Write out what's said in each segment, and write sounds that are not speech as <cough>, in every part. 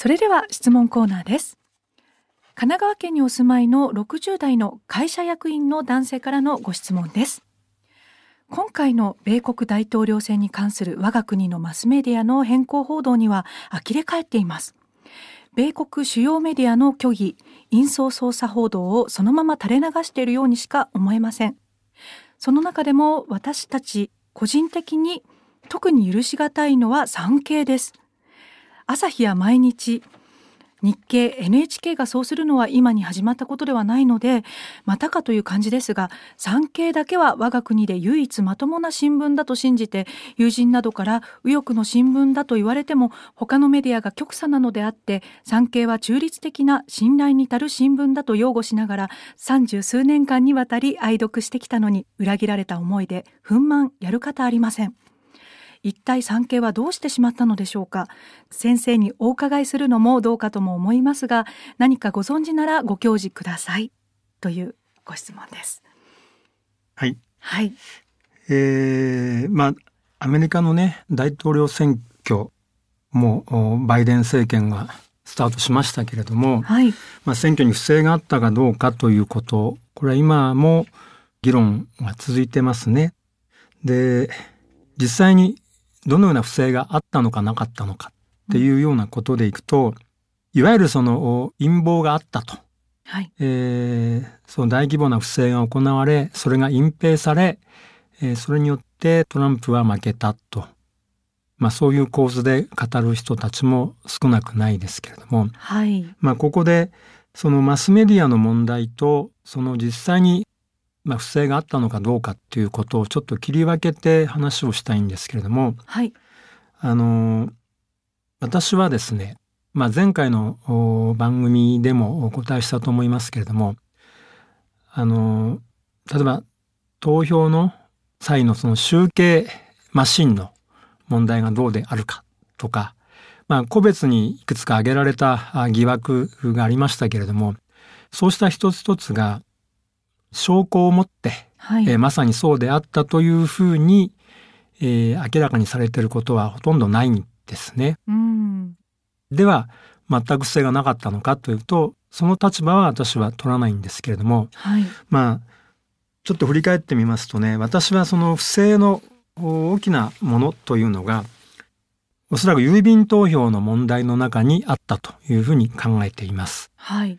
それでは質問コーナーです。神奈川県にお住まいの60代の会社役員の男性からのご質問です。今回の米国大統領選に関する我が国のマスメディアの変更報道には呆れ返っています。米国主要メディアの虚偽、陰相操作報道をそのまま垂れ流しているようにしか思えません。その中でも私たち個人的に特に許し難いのは産経です。朝日や毎日、日経 NHK がそうするのは今に始まったことではないのでまたかという感じですが産経だけは我が国で唯一まともな新聞だと信じて友人などから右翼の新聞だと言われても他のメディアが極左なのであって産経は中立的な信頼に足る新聞だと擁護しながら三十数年間にわたり愛読してきたのに裏切られた思いで憤懣やる方ありません。一体産経はどうしてしまったのでしょうか？先生にお伺いするのもどうかとも思いますが何かご存知ならご教示ください。というご質問です。はい。はい。えー、まあアメリカのね大統領選挙もバイデン政権がスタートしましたけれども、はい、まあ、選挙に不正があったかどうかということこれは今も議論が続いてますね。で実際にどのような不正があったのかなかったのかっていうようなことでいくと、いわゆるその陰謀があったと。はい、えー、その大規模な不正が行われ、それが隠蔽され、えー、それによってトランプは負けたと。まあそういう構図で語る人たちも少なくないですけれども、はい、まあここでそのマスメディアの問題とその実際にまあ、不正があったのかどうかっていうことをちょっと切り分けて話をしたいんですけれども、はい、あの私はですね、まあ、前回の番組でもお答えしたと思いますけれどもあの例えば投票の際のその集計マシンの問題がどうであるかとか、まあ、個別にいくつか挙げられた疑惑がありましたけれどもそうした一つ一つが証拠を持って、はい、えー、まさにそうであったというふうに、えー、明らかにされていることはほとんどないんですね。うん、では全く不正がなかったのかというとその立場は私は取らないんですけれども、はい、まあちょっと振り返ってみますとね私はその不正の大きなものというのがおそらく郵便投票の問題の中にあったというふうに考えています。はい、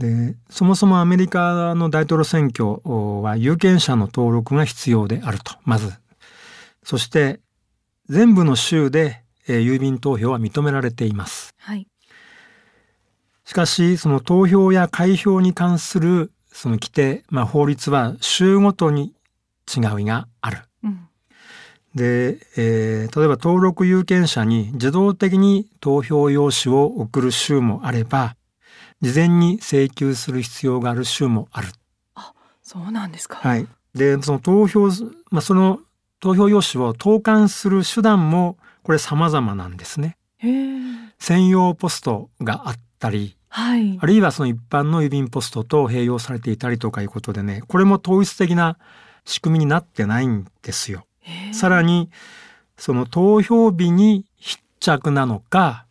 でそもそもアメリカの大統領選挙は有権者の登録が必要であると。まず。そして全部の州で、えー、郵便投票は認められています、はい、しかしその投票や開票に関するその規定、まあ、法律は州ごとに違いがある、うん、で、えー、例えば登録有権者に自動的に投票用紙を送る州もあれば事前に請求する必要がある州もある。あ、そうなんですか。はい。で、その投票、まあ、その投票用紙を投函する手段もこれ様々なんですね。専用ポストがあったり、はい、あるいはその一般の郵便ポストと併用されていたりとかいうことでね、これも統一的な仕組みになってないんですよ。さらに、その投票日に必着なのか、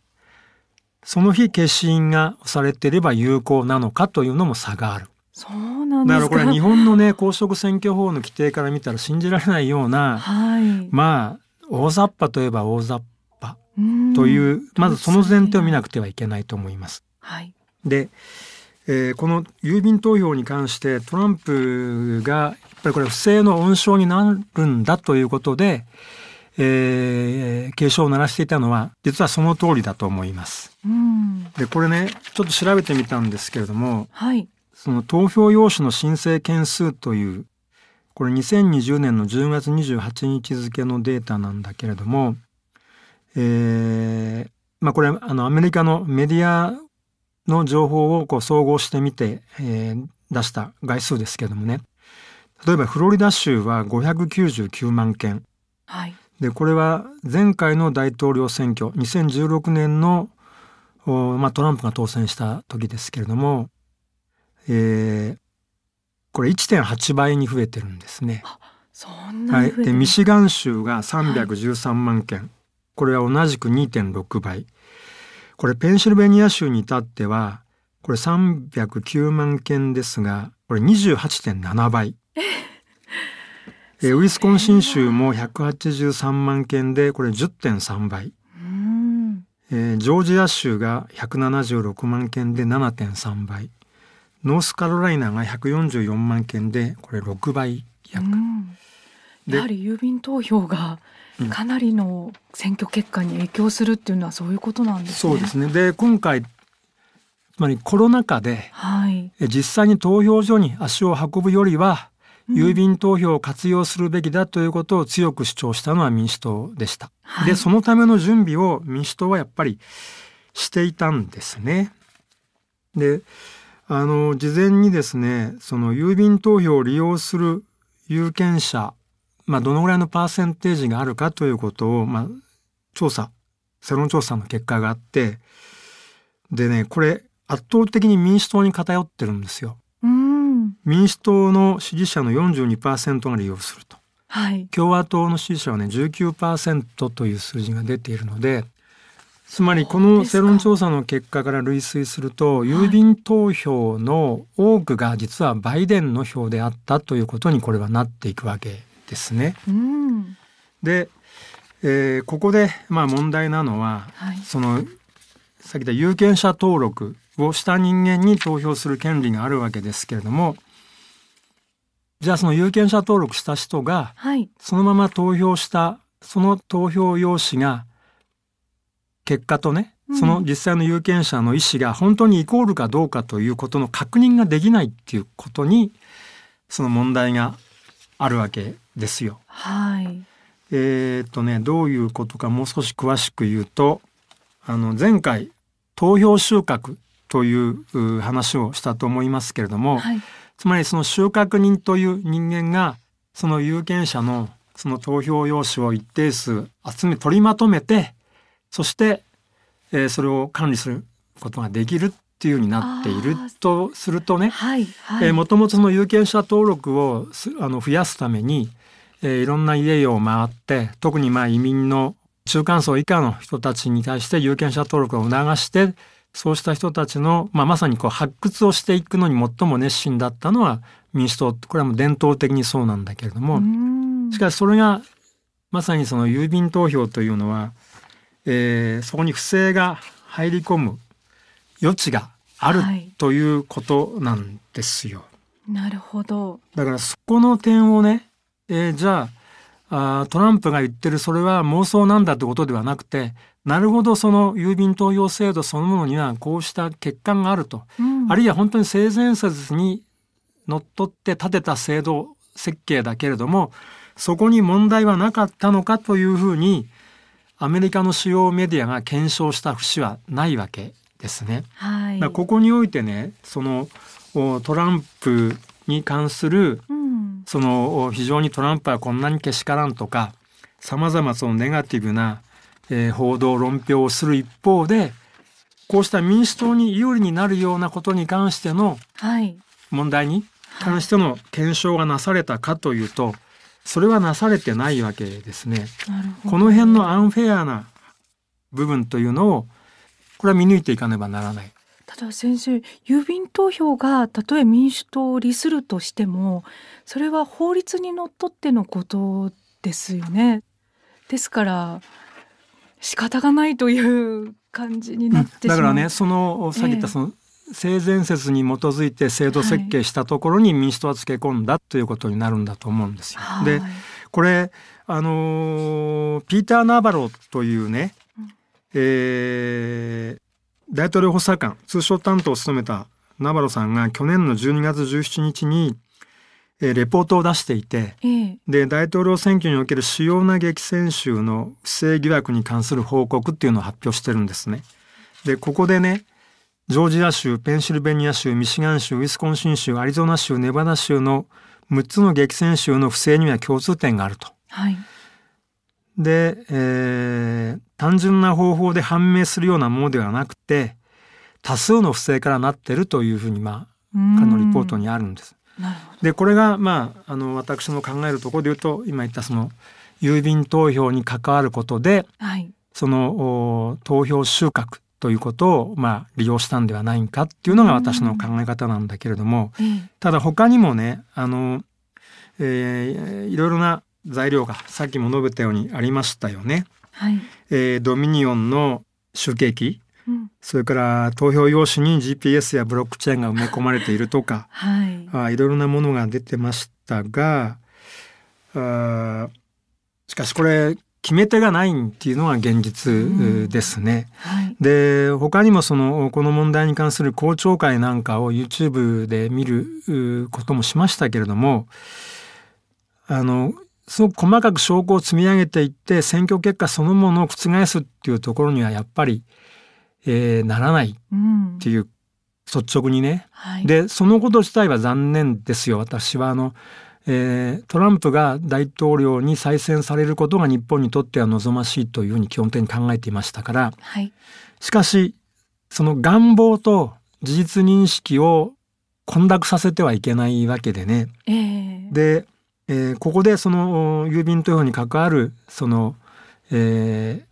その日消印がされていれば有効なのかというのも差がある。そうなんだからこれ日本のね公職選挙法の規定から見たら信じられないような、はい、まあ大雑把といえば大雑把というまずその前提を見なくてはいけないと思います。はい、で、えー、この郵便投票に関してトランプがやっぱりこれ不正の温床になるんだということで、えー、警鐘を鳴らしていたのは実はその通りだと思います。うん、でこれねちょっと調べてみたんですけれども、はい、その投票用紙の申請件数というこれ2020年の10月28日付のデータなんだけれども、えー、まあこれあのアメリカのメディアの情報をこう総合してみて、えー、出した概数ですけれどもね。例えばフロリダ州は599万件、はい、でこれは前回の大統領選挙2016年の、まあ、トランプが当選した時ですけれども、えー、これ1.8倍に増えてるんですね。はい、でミシガン州が313万件、はい、これは同じく2.6倍これペンシルベニア州に至ってはこれ309万件ですがこれ28.7倍。えウィスコンシン州も183万件でこれ10.3倍。えー、ジョージア州が176万件で7.3倍。ノースカロライナが144万件でこれ6倍約。やはり郵便投票がかなりの選挙結果に影響するっていうのはそういうことなんですね。そうですね。で今回つまりコロナ禍で、はい、実際に投票所に足を運ぶよりは郵便投票を活用するべきだということを強く主張したのは民主党でした。はい、でそのための準備を民主党はやっぱりしていたんですね。であの事前にですねその郵便投票を利用する有権者、まあ、どのぐらいのパーセンテージがあるかということを、まあ、調査世論調査の結果があってでねこれ圧倒的に民主党に偏ってるんですよ。民主党の支持者の42%が利用すると、はい、共和党の支持者はね19%という数字が出ているのでつまりこの世論調査の結果から類推すると郵便投票の多くが実はバイデンの票であったということにこれはなっていくわけですね。うん、で、えー、ここでまあ問題なのは、はい、そのさっき言った有権者登録をした人間に投票する権利があるわけですけれどもじゃあその有権者登録した人が、そのまま投票したその投票用紙が結果とね、その実際の有権者の意思が本当にイコールかどうかということの確認ができないっていうことにその問題があるわけですよ。はい。えっとねどういうことかもう少し詳しく言うとあの前回投票収穫という話をしたと思いますけれども、はい、つまりその収穫人という人間がその有権者のその投票用紙を一定数集め取りまとめてそして、えー、それを管理することができるっていうようになっているとするとね、はいはい、えー、もともとその有権者登録をあの増やすために、えー、いろんな家を回って特にまあ移民の中間層以下の人たちに対して有権者登録を促してそうした人たちの、まあ、まさにこう発掘をしていくのに最も熱心だったのは民主党これはもう伝統的にそうなんだけれどもしかしそれがまさにその郵便投票というのは、えー、そこに不正が入り込む余地がある、はい、ということなんですよ。なるほど。だからそこの点をね、えー、じゃああトランプが言ってるそれは妄想なんだってことではなくてなるほどその郵便投票制度そのものにはこうした欠陥があると、うん、あるいは本当に性善説にのっとって立てた制度設計だけれどもそこに問題はなかったのかというふうにアメリカの主要メディアが検証した節はないわけですね。はい、ここにおいてねそのトランプに関する、うん、その非常にトランプはこんなにけしからんとかさまざまそのネガティブなえー、報道論評をする一方でこうした民主党に有利になるようなことに関しての問題に関しての検証がなされたかというと、それはなされてないわけですね。この辺のアンフェアな部分というのをこれは見抜いていかねばならない。ただ先生郵便投票がたとえ民主党を利するとしてもそれは法律にのっとってのことですよね。ですから仕方がないという感じになってだからねそのさっき言ったその、性善説に基づいて制度設計したところに民主党はつけ込んだということになるんだと思うんですよ。はい、でこれあのピーター・ナバロというね、うん、えー、大統領補佐官通商担当を務めたナバロさんが去年の12月17日にえー、レポートを出していて、えー、で大統領選挙における主要な激戦州の不正疑惑に関する報告っていうのを発表してるんですね。でここでねジョージア州ペンシルベニア州ミシガン州ウィスコンシン州アリゾナ州ネバダ州の6つの激戦州の不正には共通点があると。はい、で、えー、単純な方法で判明するようなものではなくて多数の不正からなってるというふうにまあ彼のリポートにあるんです。でこれがまああの私の考えるところで言うと今言ったその郵便投票に関わることで、はい、その投票収穫ということを、まあ、利用したんではないかっていうのが私の考え方なんだけれども、ええ。ただ他にもねあの、えーいろいろな材料がさっきも述べたようにありましたよね。はい。えードミニオンの集計機うん。それから投票用紙に GPS やブロックチェーンが埋め込まれているとか <laughs> はい。あいろいろなものが出てましたがあしかしこれ決め手がないっていうのが現実うんですね。はい。で他にもそのこの問題に関する公聴会なんかを YouTube で見るうこともしましたけれどもあのすごく細かく証拠を積み上げていって選挙結果そのものを覆すっていうところにはやっぱり、えーならないうんっていう率直にね。はい。でそのこと自体は残念ですよ私はあの、えートランプが大統領に再選されることが日本にとっては望ましいというふうに基本的に考えていましたからはい。しかしその願望と事実認識を混濁させてはいけないわけでねええで、えーここでその郵便投票に関わるその、えー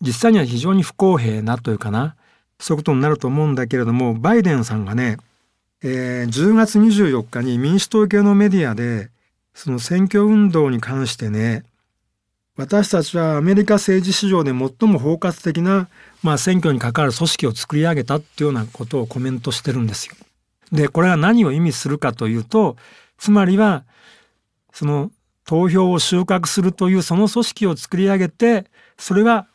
実際には非常に不公平なというかなそういうことになると思うんだけれどもバイデンさんがね、えー10月24日に民主党系のメディアでその選挙運動に関してね私たちはアメリカ政治史上で最も包括的な、まあ、選挙に関わる組織を作り上げたっていうようなことをコメントしてるんですよ。でこれは何を意味するかというとつまりはその投票を収穫するというその組織を作り上げてそれが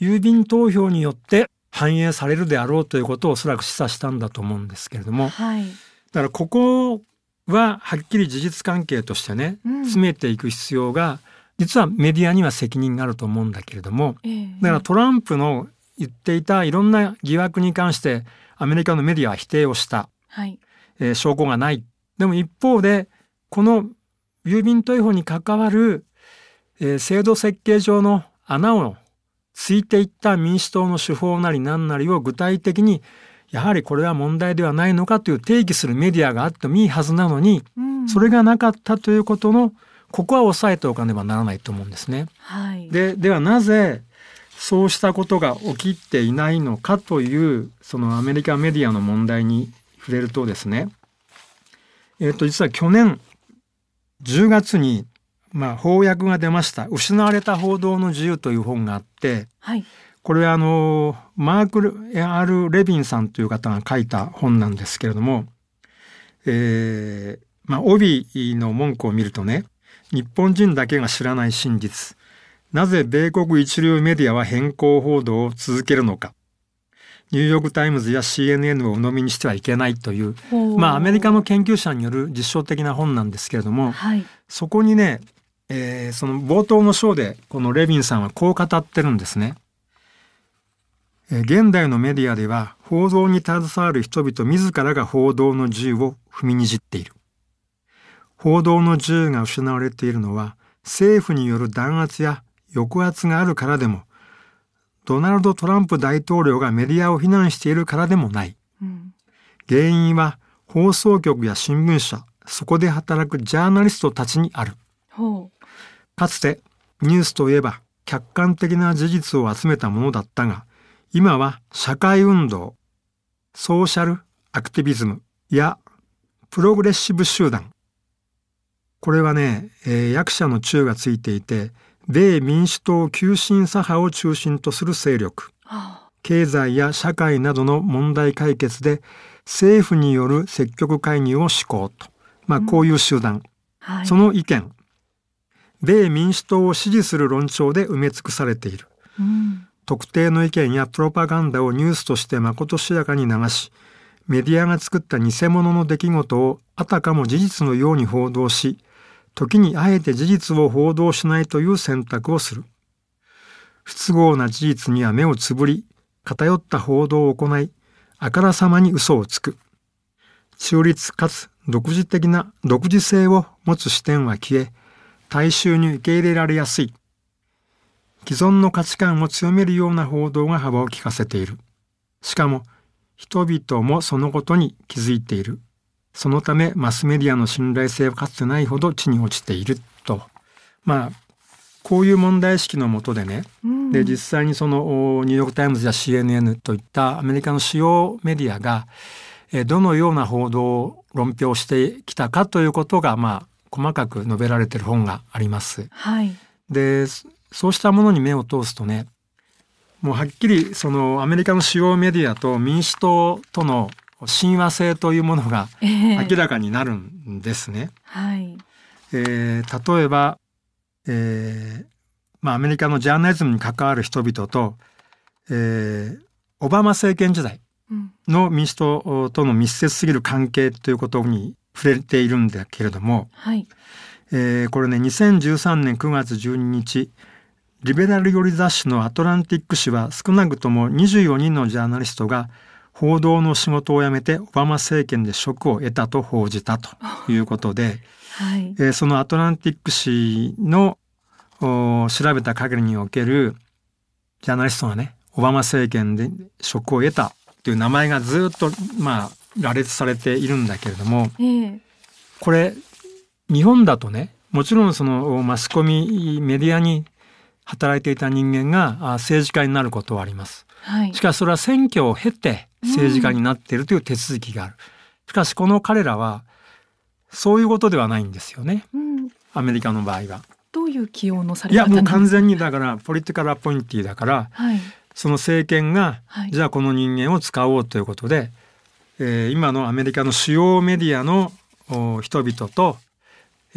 郵便投票によって反映されるであろうということをおそらく示唆したんだと思うんですけれどもはい。だからここははっきり事実関係としてねうん詰めていく必要が実はメディアには責任があると思うんだけれどもええだからトランプの言っていたいろんな疑惑に関してアメリカのメディアは否定をした。はい。えー証拠がない。でも一方でこの郵便投票に関わる、えー制度設計上の穴をついていった民主党の手法なり何なりを具体的にやはりこれは問題ではないのかという定義するメディアがあってもいいはずなのにうんそれがなかったということのここは押さえておかねばならないと思うんですね。はい。でではなぜそうしたことが起きていないのかというそのアメリカメディアの問題に触れるとですねえっ、と実は去年10月にまあ翻訳が出ました「失われた報道の自由」という本があってはい。これはあのマーク・ル・レビンさんという方が書いた本なんですけれども、えーまあ、帯の文句を見るとね日本人だけが知らない真実。なぜ米国一流メディアは変更報道を続けるのかニューヨーク・タイムズや CNN を鵜呑みにしてはいけないという、まあ、アメリカの研究者による実証的な本なんですけれどもはい。そこにね、えーその冒頭の章でこのレビンさんはこう語ってるんですね。えー現代のメディアでは報道に携わる人々自らが報道の自由を踏みにじっている。報道の自由が失われているのは政府による弾圧や抑圧があるからでもドナルド・トランプ大統領がメディアを非難しているからでもない。うん。原因は放送局や新聞社、そこで働くジャーナリストたちにある。かつてニュースといえば客観的な事実を集めたものだったが、今は社会運動、ソーシャルアクティビズムやプログレッシブ集団。これはね、えー役者の中がついていて、米民主党急進左派を中心とする勢力。あ経済や社会などの問題解決で政府による積極介入を施行と。まあこういう集団。あ。はい。その意見。米民主党を支持する論調で埋め尽くされている。うん。特定の意見やプロパガンダをニュースとしてまことしやかに流し、メディアが作った偽物の出来事をあたかも事実のように報道し、時にあえて事実を報道しないという選択をする。不都合な事実には目をつぶり、偏った報道を行い、あからさまに嘘をつく。中立かつ独自的な独自性を持つ視点は消え、大衆に受け入れられやすい。既存の価値観を強めるような報道が幅を利かせている。しかも、人々もそのことに気づいている。そのため、マスメディアの信頼性はかつてないほど地に落ちていると。まあ、こういう問題意識のもとでね、うんで実際にそのおニューヨーク・タイムズや CNN といったアメリカの主要メディアがえーどのような報道を論評してきたかということがまあ細かく述べられている本があります。はい。でそそうしたものに目を通すとねもうはっきりそのアメリカの主要メディアと民主党との親和性というものがええ明らかになるんですね。はい。えー例えば、えーまあ、アメリカのジャーナリズムに関わる人々と、えーオバマ政権時代うん。の民主党との密接すぎる関係ということに触れているんだけれども、はい。えーこれね2013年9月12日リベラル寄り雑誌のアトランティック紙は少なくとも24人のジャーナリストが報道の仕事を辞めてオバマ政権で職を得たと報じたということで、はい。えーそのアトランティック紙のお調べた限りにおけるジャーナリストがねオバマ政権で職を得たという名前がずっとまあ羅列されているんだけれどもええこれ日本だとねもちろんそのマスコミメディアに働いていた人間があ政治家になることはあります。はいし。かしそれは選挙を経て政治家になっているという手続きがある。しかしこの彼らはそういうことではないんですよね。うん。アメリカの場合は。どういう起用のさいやもうれ方なんですか完全にだからポリティカルアポインティだからはい。その政権がはい。じゃあこの人間を使おうということで、えー今のアメリカの主要メディアのお人々と、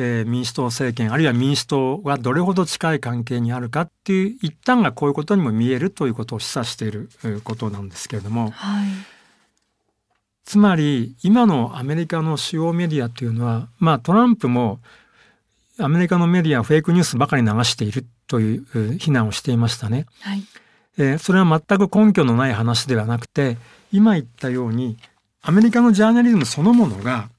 えー民主党政権あるいは民主党がどれほど近い関係にあるかっていう一端がこういうことにも見えるということを示唆しているえーことなんですけれどもはい。つまり今のアメリカの主要メディアというのはまあトランプもアメリカのメディアはフェイクニュースばかり流しているというえー非難をしていましたね。はい。えーそれは全く根拠のない話ではなくて今言ったようにアメリカのジャーナリズムそのものが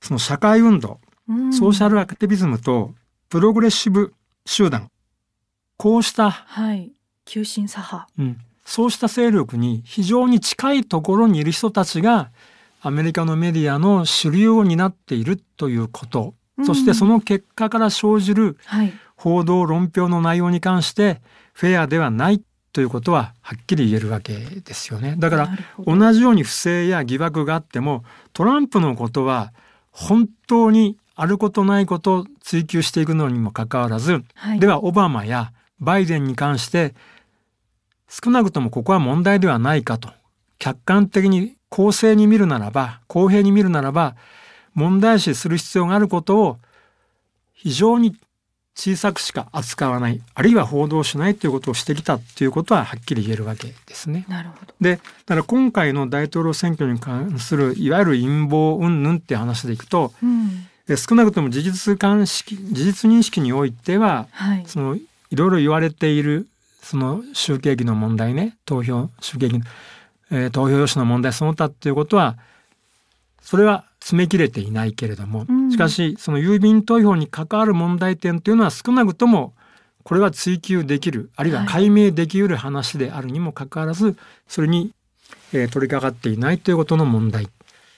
その社会運動うんソーシャルアクティビズムとプログレッシブ集団こうした、はい。急進左派。うんそうした勢力に非常に近いところにいる人たちがアメリカのメディアの主流を担っているということ、そしてその。の結果から生じるはい。報道論評の内容に関してフェアではないということははっきり言えるわけですよね。だから同じように不正や疑惑があってもトランプのことは本当にあることないことを追求していくのにもかかわらず、はい。ではオバマやバイデンに関して少なくともここは問題ではないかと客観的に公正に見るならば公平に見るならば問題視する必要があることを非常に小さくしか扱わないあるいは報道しないということをしてきたということははっきり言えるわけですね。なるほど。でだから今回の大統領選挙に関するいわゆる陰謀云々っていう話でいくとうん。え少なくとも事実関識事実認識においてははい。そのいろいろ言われているその集計機の問題ね投票集計機の、えー投票用紙の問題その他っていうことはそれは詰め切れていないけれども、うんしかしその郵便投票に関わる問題点というのは少なくともこれは追及できるあるいは解明できうる話であるにもかかわらずそれに、えー取り掛かっていないということの問題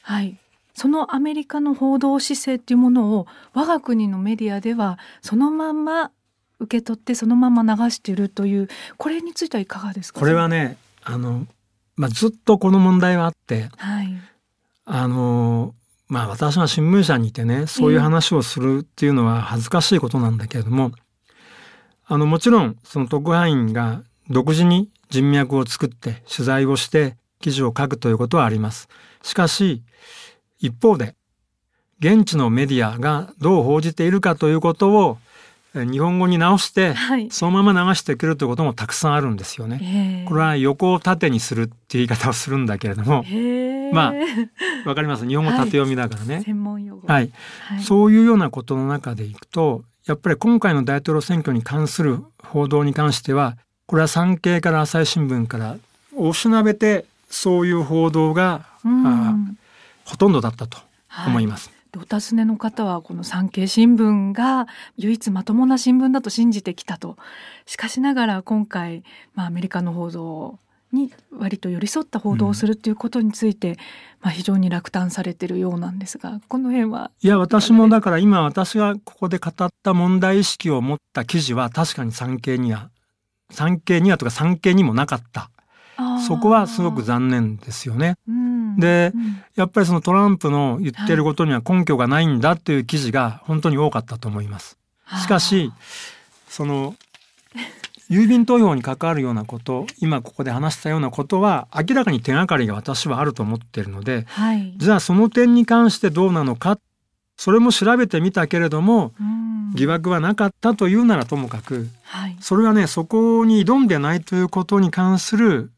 はい。そのアメリカの報道姿勢っていうものを我が国のメディアではそのまんま受け取ってそのまま流しているというこれについてはいかがですか？これはねあの、まあ、ずっとこの問題はあってはいあのまあ私は新聞社にいてねそういう話をするっていうのは恥ずかしいことなんだけれども、あのもちろんその特派員が独自に人脈を作って取材をして記事を書くということはあります。しかし一方で現地のメディアがどう報じているかということをえ日本語に直してはい。そのまま流してくるということもたくさんあるんですよね。ええこれは横を縦にするっていう言い方をするんだけれどもまわかります？日本語縦読みだからね。専門用語。はい、はい。そういうようなことの中でいくとやっぱり今回の大統領選挙に関する報道に関してはこれは産経から朝日新聞からおしなべてそういう報道が、うん。あほとんどだったと思いす。ます。お尋ねの方はこの産経新聞が唯一まともな新聞だと信じてきたとしかしながら今回、まあ、アメリカの報道をに割と寄り添った報道をするっていうことについて、うん、まあ、非常に落胆されてるようなんですがこの辺はいや私もだから今私がここで語った問題意識を持った記事は確かに産経には産経にはとか産経にもなかったそこはすごく残念ですよね。うん、で、うん、やっぱりそのトランプの言ってることには根拠がないんだという記事が本当に多かったと思います。しかしその郵便投票に関わるようなこと今ここで話したようなことは明らかに手がかりが私はあると思っているので、はい、じゃあその点に関してどうなのかそれも調べてみたけれども、疑惑はなかったというならともかく、はい、それはねそこに挑んでないということに関する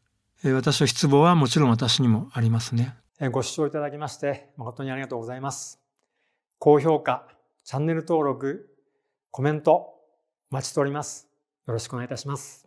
私の失望はもちろん私にもありますね。ご視聴いただきまして誠にありがとうございます。高評価、チャンネル登録、コメント、お待ちしております。よろしくお願いいたします。